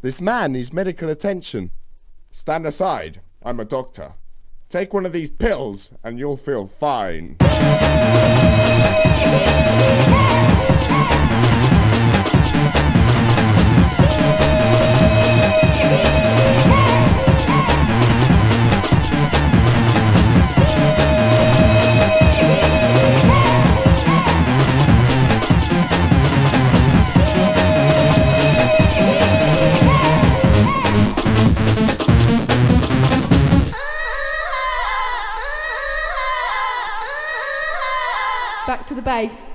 This man needs medical attention. Stand aside. I'm a doctor. Take one of these pills and you'll feel fine. Back to the base.